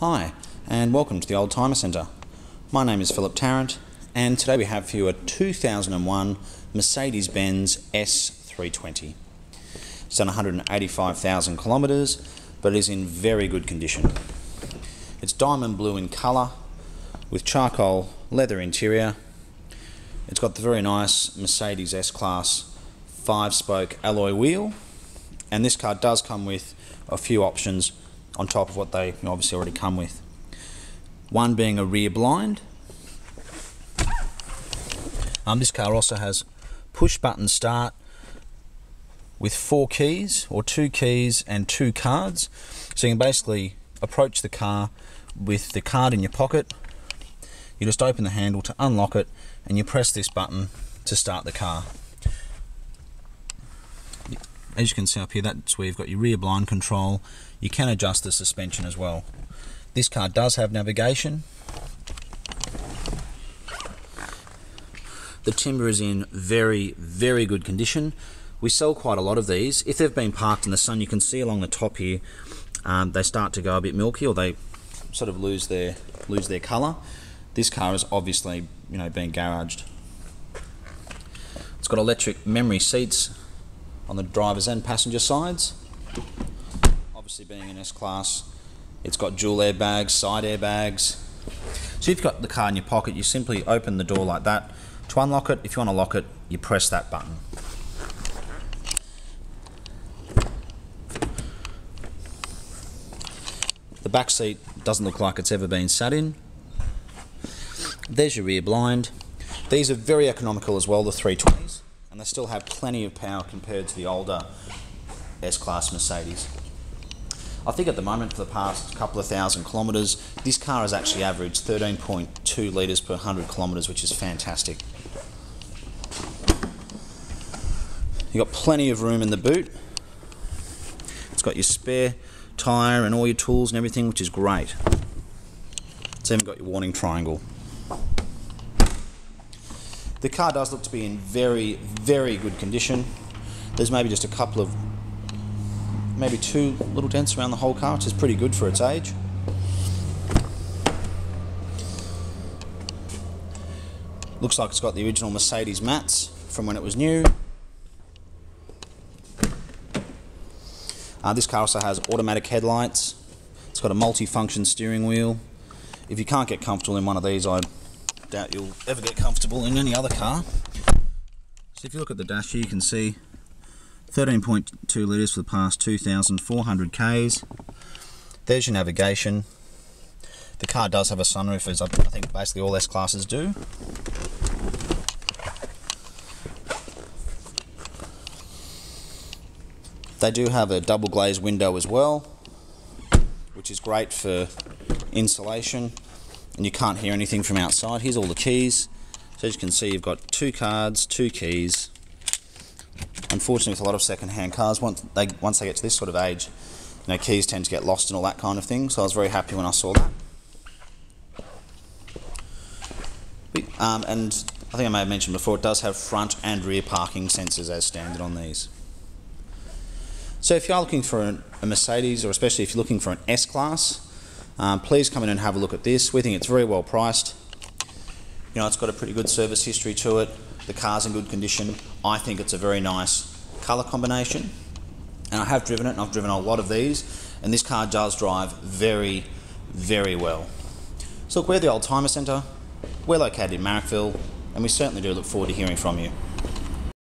Hi, and welcome to the Oldtimer Centre. My name is Philip Tarrant, and today we have for you a 2001 Mercedes Benz S320. It's done 185,000 kilometres, but it is in very good condition. It's diamond blue in colour with charcoal leather interior. It's got the very nice Mercedes S Class 5 spoke alloy wheel, and this car does come with a few options on top of what they obviously already come with. One being a rear blind. Um, this car also has push button start with four keys or two keys and two cards. So you can basically approach the car with the card in your pocket. You just open the handle to unlock it and you press this button to start the car. As you can see up here, that's where you've got your rear blind control. You can adjust the suspension as well. This car does have navigation. The timber is in very, very good condition. We sell quite a lot of these. If they've been parked in the sun, you can see along the top here, um, they start to go a bit milky or they sort of lose their lose their colour. This car is obviously, you know, being garaged. It's got electric memory seats on the driver's and passenger sides. Obviously being an S-Class, it's got dual airbags, side airbags. So you've got the car in your pocket, you simply open the door like that. To unlock it, if you want to lock it, you press that button. The back seat doesn't look like it's ever been sat in. There's your rear blind. These are very economical as well, the 320s and they still have plenty of power compared to the older S-Class Mercedes. I think at the moment for the past couple of thousand kilometres, this car has actually averaged 13.2 litres per 100 kilometres, which is fantastic. You've got plenty of room in the boot. It's got your spare tyre and all your tools and everything, which is great. It's even got your warning triangle. The car does look to be in very, very good condition. There's maybe just a couple of, maybe two little dents around the whole car, which is pretty good for its age. Looks like it's got the original Mercedes mats from when it was new. Uh, this car also has automatic headlights. It's got a multi-function steering wheel. If you can't get comfortable in one of these, I doubt you'll ever get comfortable in any other car. So if you look at the dash here, you can see 13.2 litres for the past 2,400 Ks. There's your navigation. The car does have a sunroof, as I think basically all S-classes do. They do have a double glazed window as well, which is great for insulation and you can't hear anything from outside. Here's all the keys. So as you can see, you've got two cards, two keys. Unfortunately, with a lot of second-hand cars, once they once they get to this sort of age, you know, keys tend to get lost and all that kind of thing. So I was very happy when I saw that. Um, and I think I may have mentioned before, it does have front and rear parking sensors as standard on these. So if you are looking for a Mercedes, or especially if you're looking for an S-Class, um, please come in and have a look at this. We think it's very well priced. You know, it's got a pretty good service history to it. The car's in good condition. I think it's a very nice colour combination. And I have driven it, and I've driven a lot of these, and this car does drive very, very well. So look, we're the Oldtimer Centre. We're located in Marrickville, and we certainly do look forward to hearing from you.